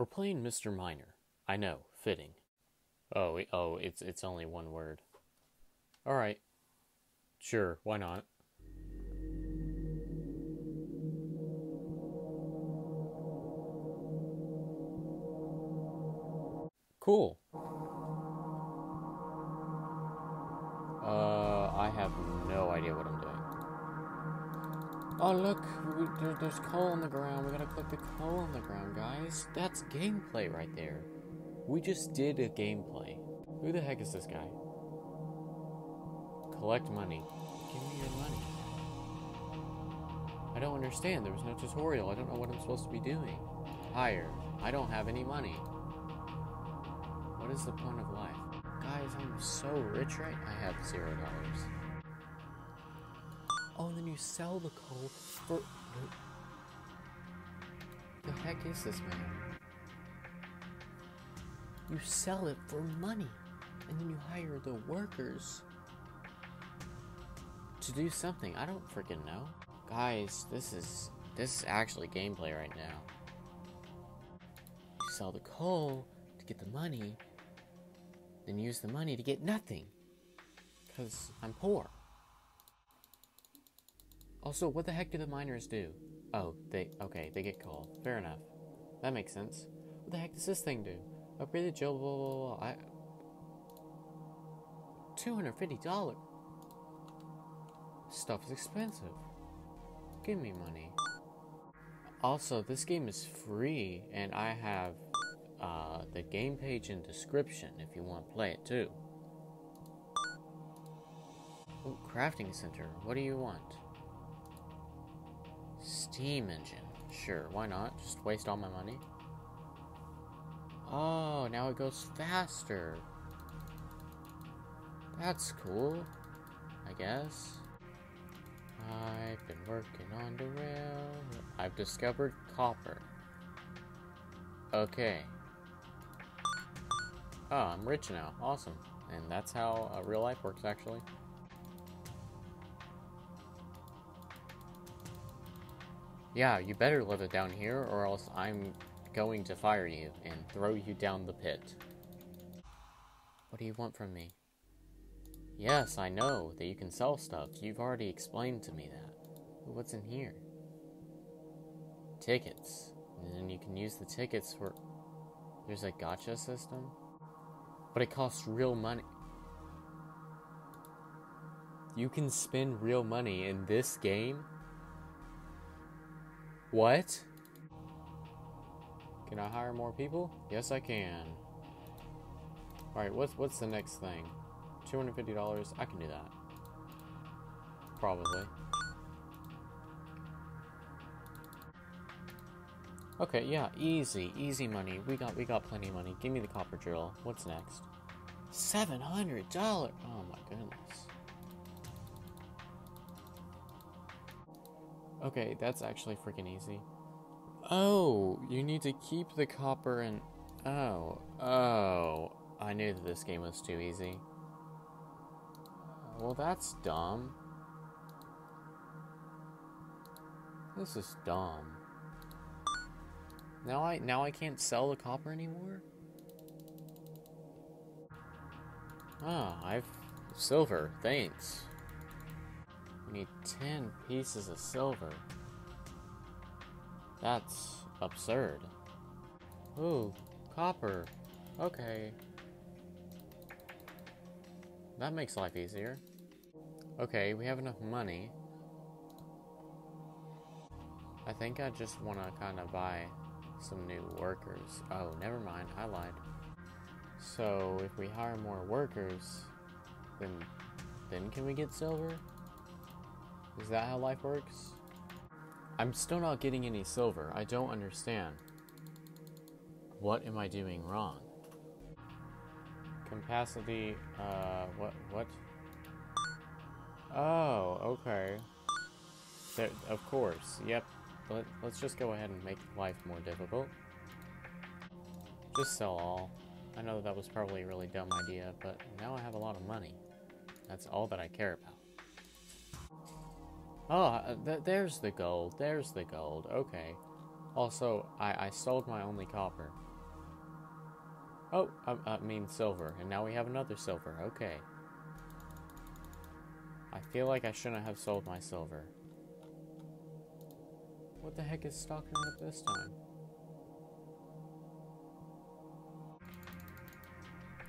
We're playing Mr. Minor. I know, fitting. Oh, oh, it's it's only one word. All right. Sure, why not? Cool. Uh, I have no idea what I'm. Oh, look, we, there, there's coal on the ground. We gotta click the coal on the ground, guys. That's gameplay right there. We just did a gameplay. Who the heck is this guy? Collect money. Give me your money. I don't understand. There was no tutorial. I don't know what I'm supposed to be doing. Hire. I don't have any money. What is the point of life? Guys, I'm so rich right I have zero dollars. Oh, and then you sell the coal for... The heck is this, man? You sell it for money, and then you hire the workers to do something. I don't freaking know. Guys, this is this is actually gameplay right now. You sell the coal to get the money, then use the money to get nothing. Cause I'm poor. Also, what the heck do the miners do? Oh, they okay, they get coal. Fair enough. That makes sense. What the heck does this thing do? Upgraded Joe blah blah blah. I two hundred fifty dollars. Stuff is expensive. Give me money. Also, this game is free, and I have uh, the game page and description if you want to play it too. Oh, crafting center. What do you want? Steam engine. Sure, why not? Just waste all my money. Oh, now it goes faster. That's cool. I guess. I've been working on the rail. I've discovered copper. Okay. Oh, I'm rich now. Awesome. And that's how uh, real life works, actually. Yeah, you better live it down here, or else I'm going to fire you and throw you down the pit. What do you want from me? Yes, I know that you can sell stuff. You've already explained to me that. But what's in here? Tickets. And then you can use the tickets for... There's a gacha system? But it costs real money. You can spend real money in this game? What? Can I hire more people? Yes, I can. Alright, what's, what's the next thing? $250? I can do that. Probably. Okay, yeah, easy, easy money. We got we got plenty of money. Give me the copper drill. What's next? Seven hundred dollar. Oh my goodness. Okay, that's actually freaking easy. Oh, you need to keep the copper and oh oh. I knew that this game was too easy. Well, that's dumb. This is dumb. Now I now I can't sell the copper anymore? Ah, I've silver, thanks. We need 10 pieces of silver. That's absurd. Ooh, copper. Okay. That makes life easier. Okay, we have enough money. I think I just want to kind of buy some new workers. Oh, never mind, I lied. So, if we hire more workers, then then can we get silver? Is that how life works? I'm still not getting any silver. I don't understand. What am I doing wrong? Capacity, uh, what, what? Oh, okay. There, of course, yep. Let, let's just go ahead and make life more difficult. Just sell all. I know that was probably a really dumb idea, but now I have a lot of money. That's all that I care about. Oh, th there's the gold. There's the gold. Okay. Also, I, I sold my only copper. Oh, I, I mean silver, and now we have another silver. Okay. I feel like I shouldn't have sold my silver. What the heck is stocking up this time?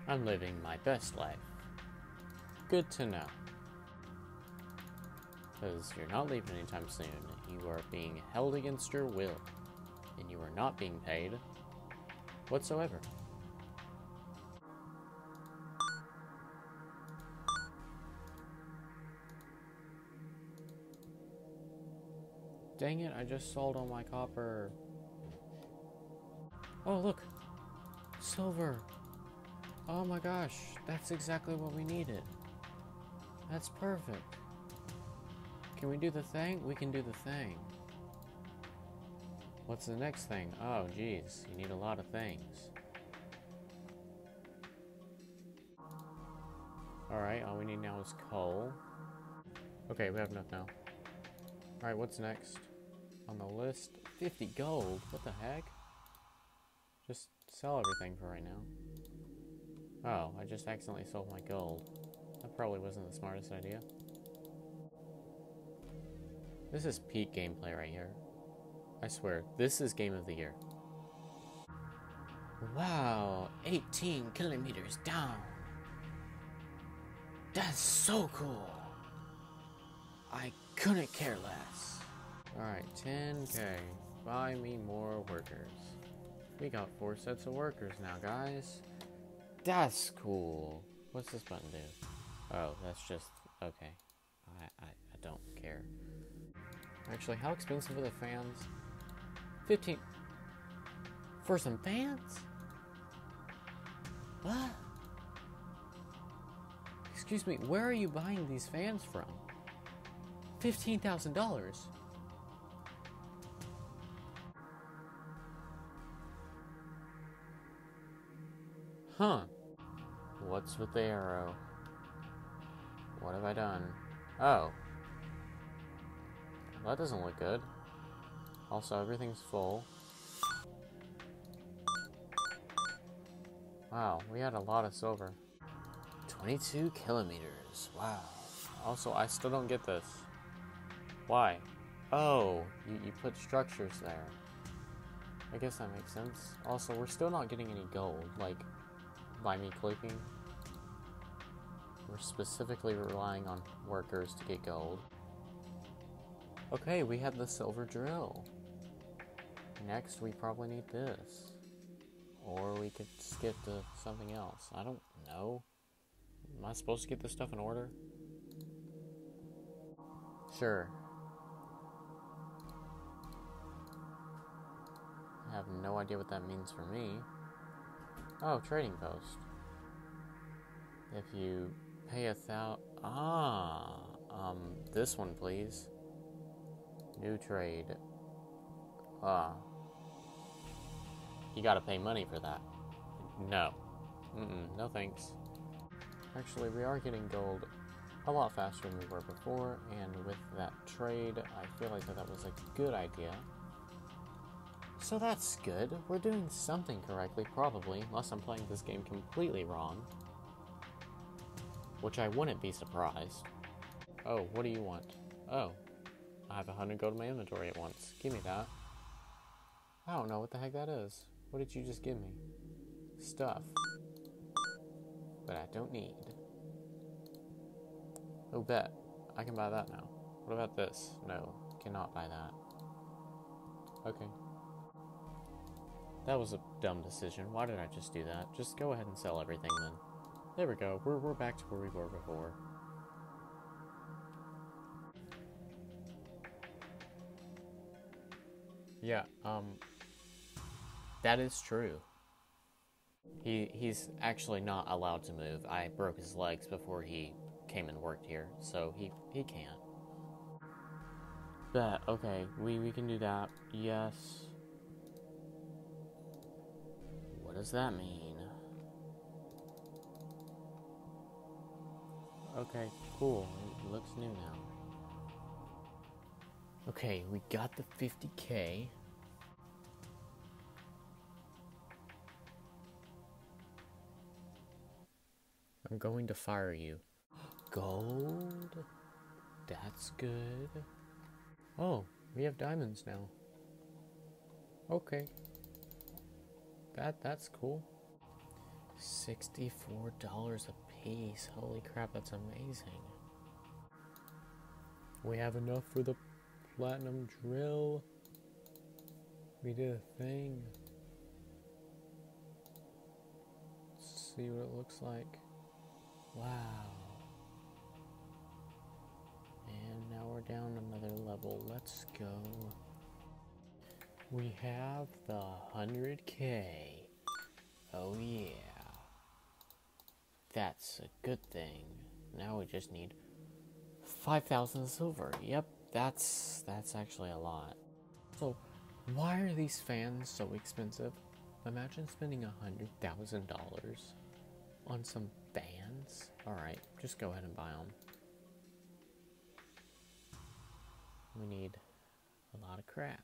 I'm living my best life. Good to know. Because you're not leaving anytime soon. You are being held against your will. And you are not being paid whatsoever. Dang it, I just sold all my copper. Oh, look! Silver! Oh my gosh, that's exactly what we needed. That's perfect. Can we do the thing? We can do the thing. What's the next thing? Oh, geez, you need a lot of things. Alright, all we need now is coal. Okay, we have enough now. Alright, what's next? On the list, 50 gold? What the heck? Just sell everything for right now. Oh, I just accidentally sold my gold. That probably wasn't the smartest idea. This is peak gameplay right here. I swear, this is game of the year. Wow, 18 kilometers down. That's so cool. I couldn't care less. Alright, 10k. Buy me more workers. We got four sets of workers now, guys. That's cool. What's this button do? Oh, that's just... Okay. I, I, I don't care. Actually, how expensive are the fans? 15... For some fans? What? Excuse me, where are you buying these fans from? $15,000. Huh. What's with the arrow? What have I done? Oh. That doesn't look good. Also, everything's full. Wow, we had a lot of silver. 22 kilometers. Wow. Also, I still don't get this. Why? Oh, you, you put structures there. I guess that makes sense. Also, we're still not getting any gold. Like, by me clicking. We're specifically relying on workers to get gold. Okay, we have the silver drill. Next, we probably need this. Or we could skip to something else. I don't know. Am I supposed to get this stuff in order? Sure. I have no idea what that means for me. Oh, trading post. If you pay a thou... Ah, um, this one, please. New trade. Ah. You gotta pay money for that. No. Mm-mm, no thanks. Actually, we are getting gold a lot faster than we were before, and with that trade, I feel like that, that was a good idea. So that's good. We're doing something correctly, probably, unless I'm playing this game completely wrong. Which I wouldn't be surprised. Oh, what do you want? Oh, I have a hundred gold in my inventory at once. Give me that. I don't know what the heck that is. What did you just give me? Stuff. But I don't need. Oh, bet. I can buy that now. What about this? No, cannot buy that. Okay. That was a dumb decision. Why did I just do that? Just go ahead and sell everything then. There we go. We're, we're back to where we were before. Yeah, um... That is true. He he's actually not allowed to move. I broke his legs before he came and worked here, so he he can't. But okay, we we can do that. Yes. What does that mean? Okay, cool. It looks new now. Okay, we got the 50k. I'm going to fire you. Gold? That's good. Oh, we have diamonds now. Okay. That that's cool. $64 a piece. Holy crap, that's amazing. We have enough for the platinum drill. We did a thing. Let's see what it looks like. Wow. And now we're down another level. Let's go. We have the 100k. Oh yeah. That's a good thing. Now we just need 5,000 silver. Yep, that's that's actually a lot. So, why are these fans so expensive? Imagine spending a $100,000 on some fans. Alright, just go ahead and buy them. We need a lot of crap.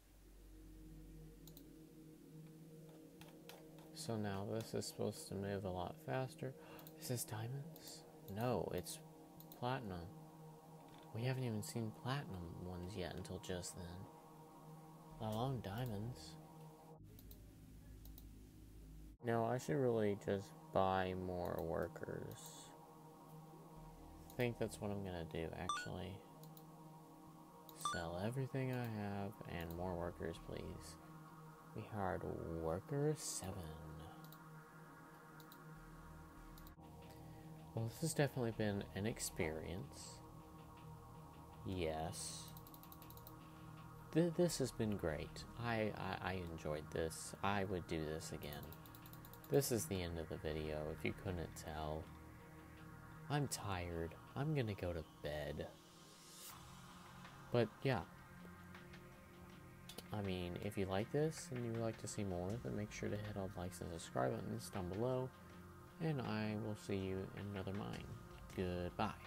So now this is supposed to move a lot faster. Is this diamonds? No, it's platinum. We haven't even seen platinum ones yet until just then. Let alone diamonds. No, I should really just buy more workers. I think that's what I'm gonna do actually. Sell everything I have and more workers, please. We hired worker 7. Well, this has definitely been an experience. Yes. Th this has been great. I, I, I enjoyed this. I would do this again. This is the end of the video, if you couldn't tell. I'm tired. I'm gonna go to bed. But, yeah. I mean, if you like this and you would like to see more, then make sure to hit all the likes and subscribe buttons down below. And I will see you in another mine. Goodbye.